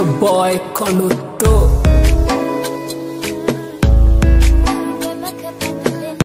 your boy Konoto.